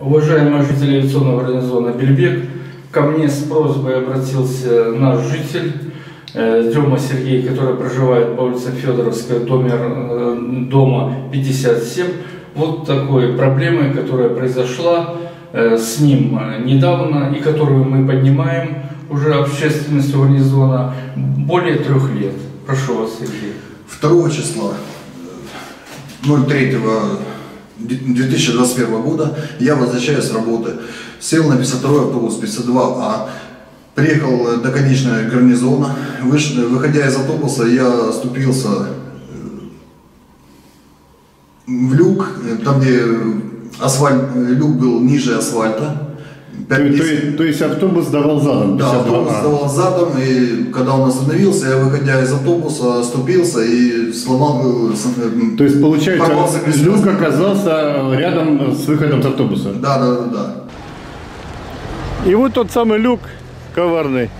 Уважаемые жители авиационного гарнизона Бельбек, ко мне с просьбой обратился наш житель э, Дема Сергей, который проживает по улице Федоровская, номер э, дома 57. Вот такой проблемой, которая произошла э, с ним э, недавно и которую мы поднимаем уже общественностью гарнизона более трех лет. Прошу вас, Сергей. 2 числа э, 03 2021 года я возвращаюсь с работы. Сел на 52 автобус 52А, приехал э, до конечной гарнизона. Выш- выходя из автобуса, я ступился э, в люк, там где асфальт, э, люк был ниже асфальта. То, то 5-10 есть- то есть автобус давал задом? Да, 52. автобус А. сдавал задом, и когда он остановился, я, выходя из автобуса, оступился и сломал... э, э, То есть, получается, люк оказался рядом с выходом с автобуса? Да, да, да, да. И вот тот самый люк коварный,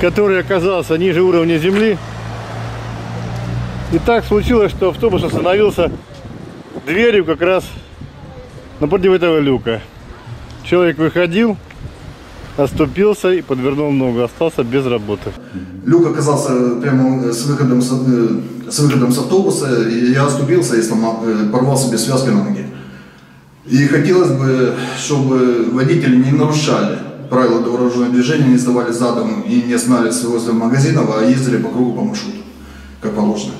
который оказался ниже уровня земли. И так случилось, что автобус остановился дверью как раз напротив этого люка. Человек выходил, оступился и подвернул ногу, остался без работы. Люк оказался прямо с выходом с, с выходом с автобуса, и я оступился и сломал, э, порвал себе связки на ноге. И хотелось бы, чтобы водители не нарушали правила дорожного движения, не сдавали задом и не останавливались возле магазинов, а ездили по кругу по маршруту, как положено.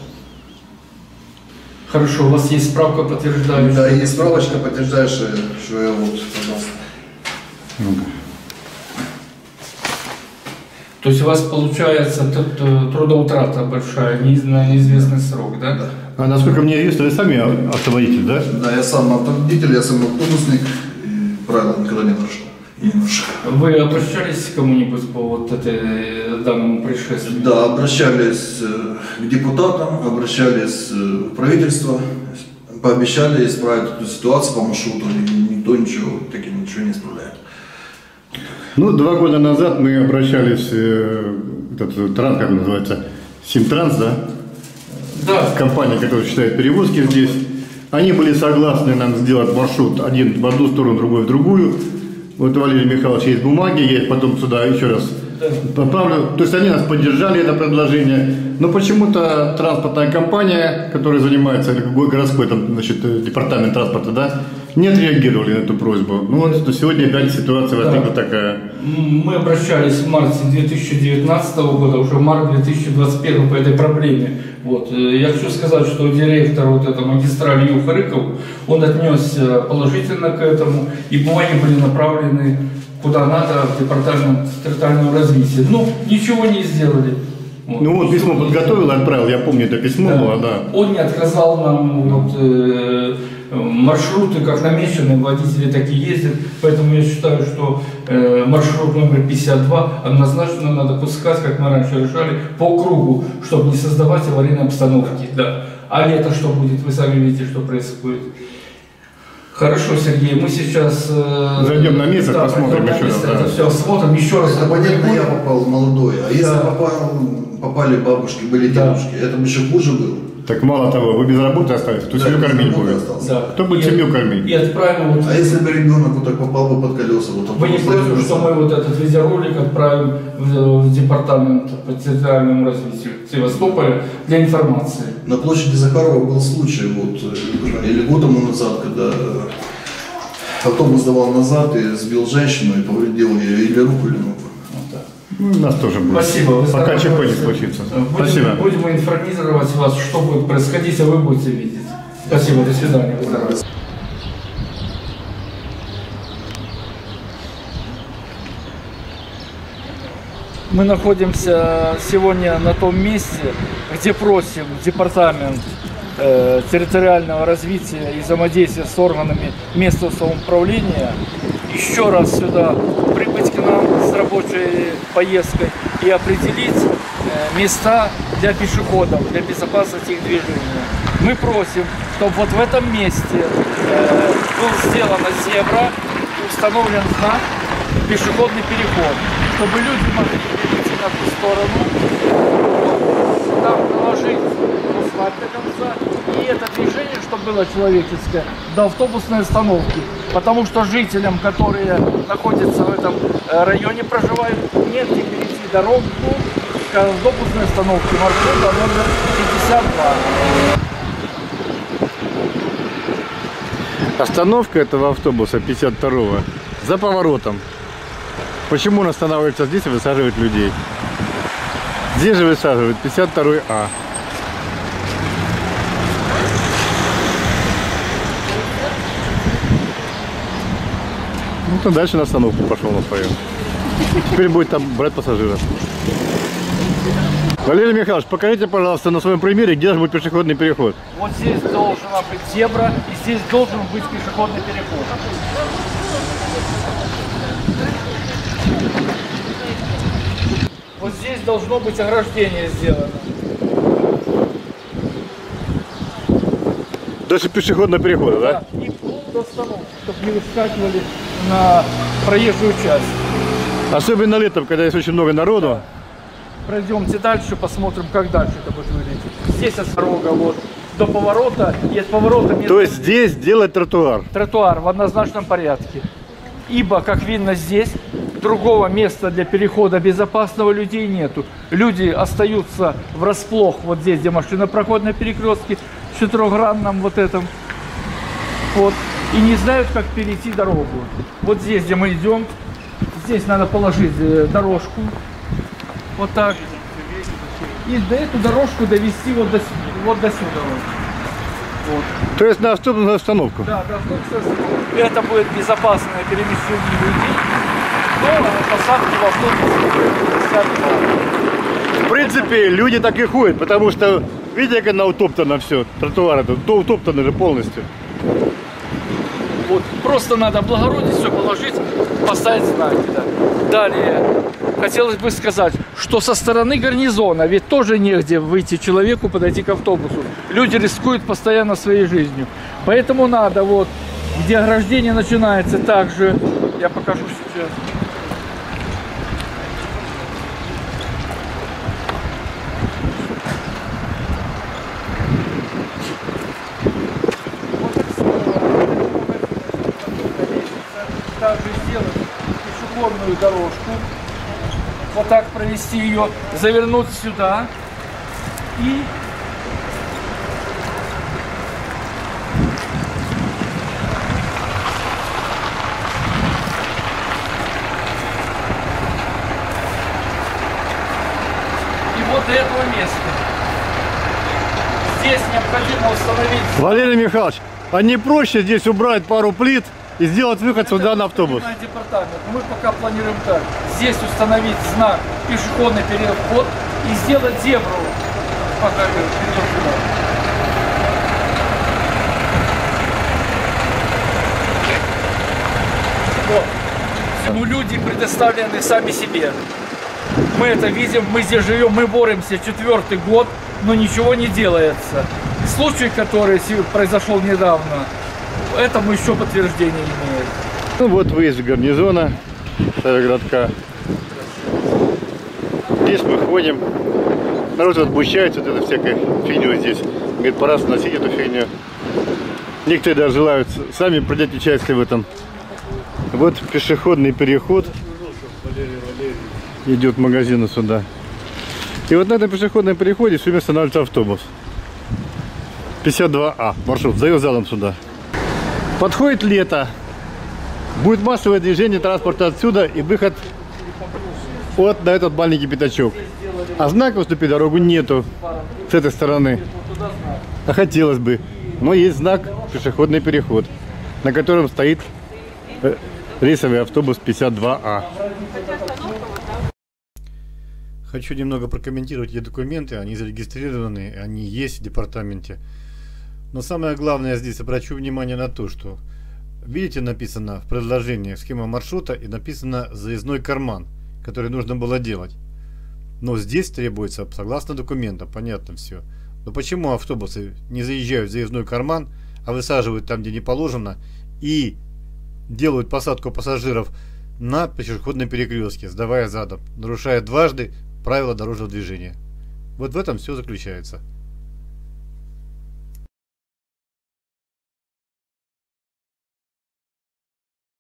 Хорошо, у вас есть справка, подтверждающая? Да, и справочка, подтверждающая, что я вот, пожалуйста. То есть у вас получается трудоутрата большая, неиз- на неизвестный срок, да? Да. А насколько мне известно, вы сами автоводитель, да? Да, я сам автоводитель, я сам автобусник, и правила никогда не нарушал. И не. Вы обращались к кому-нибудь по вот этой э, данному происшествию? Да, обращались э, к депутатам, обращались э, в правительство, пообещали исправить эту ситуацию по маршруту, и никто ничего, таки ничего не исправляет. Ну, два года назад мы обращались, э, этот транс, как называется, Симтранс, да? Да. Компания, которая считает перевозки здесь. Они были согласны нам сделать маршрут один в одну сторону, другой в другую. Вот у Валерия Михайловича есть бумаги, я их потом сюда еще раз поправлю. То есть они нас поддержали, это предложение. Но почему-то транспортная компания, которая занимается, городской там, значит, э, департамент транспорта, да, не отреагировали на эту просьбу. Ну вот сегодня опять ситуация возникла такая. Мы обращались в марте 2019 года, уже в март 2021 по этой проблеме. Вот. э, Я хочу сказать, что директор вот этой магистрали Юха Рыков, он отнесся положительно к этому, и бумаги были направлены куда надо, в департамент территориального развития. Ну, ничего не сделали. Вот. Ну вот письмо подготовил, отправил, я помню это письмо Да. было, да. Он не отказал нам вот, э, маршруты, как намечены, водители такие ездят, поэтому я считаю, что э, маршрут номер 52 однозначно надо пускать, как мы раньше решали, по кругу, чтобы не создавать аварийной обстановки. Да. А лето что будет, вы сами видите, что происходит. Хорошо, Сергей, мы сейчас... э, Зайдем на место, посмотрим пойдем на еще раз, да. Это все осмотрим, еще раз. Это понятно, я попал молодой, а если Да. попал, попали бабушки, были Да. дедушки, это бы еще хуже было. Так мало того, вы без работы остались, то Да, семью кормить будет. остался. Да. Кто будет И- семью кормить? И отправим вот А если бы ребенок вот так попал бы под колеса? Вот Вы не против, что мы вот этот видеоролик отправим в, в департамент по территориальному развитию Севастополя для информации? На площади Захарова был случай, вот, э, или год тому назад, когда автобус давал назад и сбил женщину и повредил ей или руку, или ногу. Ну, у нас тоже будет. Спасибо. вы Пока ЧП не случится. Будем, Спасибо. Будем информировать вас, что будет происходить, а вы будете видеть. Спасибо, до свидания. Мы находимся сегодня на том месте, где просим департамент э, территориального развития и взаимодействия с органами местного самоуправления еще раз сюда прибыть к нам с рабочей поездкой и определить э, места для пешеходов, для безопасности их движения. Мы просим, чтобы вот в этом месте э, был сделана зебра установлен знак пешеходный переход, чтобы люди могли перейти на ту сторону, там положить асфальт до конца, и это движение, что было человеческое, до автобусной остановки. Потому что жителям, которые находятся в этом э, районе, проживают, негде перейти дорогу к автобусной остановке маршрута номер 52. Остановка этого автобуса 52-го за поворотом. Почему он останавливается здесь и высаживает людей? Здесь же высаживают 52 А. Ну, то дальше на остановку пошел на свою. Теперь будет там брать пассажиров. Валерий Михайлович, покажите, пожалуйста, на своем примере, где же будет пешеходный переход. Вот здесь должна быть зебра, и здесь должен быть пешеходный переход. Вот здесь должно быть ограждение сделано. Дальше пешеходного перехода, да? Да, и до остановки, чтобы не выскакивали на проезжую часть. Особенно летом, когда есть очень много народу. Пройдемте дальше, посмотрим, как дальше это будет выглядеть. Здесь дорога вот до поворота, и от поворота То есть здесь делать тротуар. тротуар в однозначном порядке. Ибо, как видно здесь, другого места для перехода безопасного людей нету. Люди остаются врасплох вот здесь, где машина проходит на перекрестке, четырехгранном вот этом. Вот. И не знают, как перейти дорогу. Вот здесь, где мы идем, здесь надо положить э, дорожку. Вот так. И до эту дорожку довести вот до, вот до сюда. Вот. То есть на автобусную остановку. Да, да, это будет безопасное перемещение людей до посадки в автобус 52. В принципе, люди так и ходят, потому что, видите, как она утоптана все, тротуар этот, то утоптаны же полностью. Вот, просто надо облагородить все, положить, поставить знаки. Да. Далее, хотелось бы сказать, что со стороны гарнизона ведь тоже негде выйти человеку, подойти к автобусу. Люди рискуют постоянно своей жизнью. Поэтому надо вот, где ограждение начинается, также, я покажу сейчас. Также сделать пешеходную дорожку, вот так провести ее, завернуть сюда. И вот до этого места. Здесь необходимо установить Валерий Михайлович, а не проще здесь убрать пару плит и сделать выход сюда на автобус? Департамент. Мы пока планируем так. Здесь установить знак пешеходный переход и сделать зебру. Пока. Ну, люди предоставлены сами себе. Мы это видим, мы здесь живем, мы боремся четвертый год, но ничего не делается. Случай, который произошел недавно, этому еще подтверждение имеет. Ну вот выезд гарнизона Староградка. Здесь мы ходим. Народ возмущается вот этой всякой фигней здесь. Говорит, пора сносить эту фигню. Некоторые даже желают сами принять участие в этом. Вот пешеходный переход идет к магазину сюда. И вот на этом пешеходном переходе все время останавливается автобус. 52А маршрут, за залом сюда. Подходит лето, Будет массовое движение транспорта отсюда и выход вот на этот маленький пятачок. А знака «Уступи дорогу» нету с этой стороны. А хотелось бы. Но есть знак «Пешеходный переход», на котором стоит э, рейсовый автобус 52А. Хочу немного прокомментировать эти документы. Они зарегистрированы, они есть в департаменте. Но самое главное здесь обращу внимание на то, что видите написано в предложении схема маршрута и написано заездной карман, который нужно было делать. Но здесь требуется, согласно документам, понятно все. Но почему автобусы не заезжают в заездной карман, а высаживают там, где не положено, и делают посадку пассажиров на пешеходном перекрестке, сдавая задом, нарушая дважды правила дорожного движения. Вот в этом все заключается.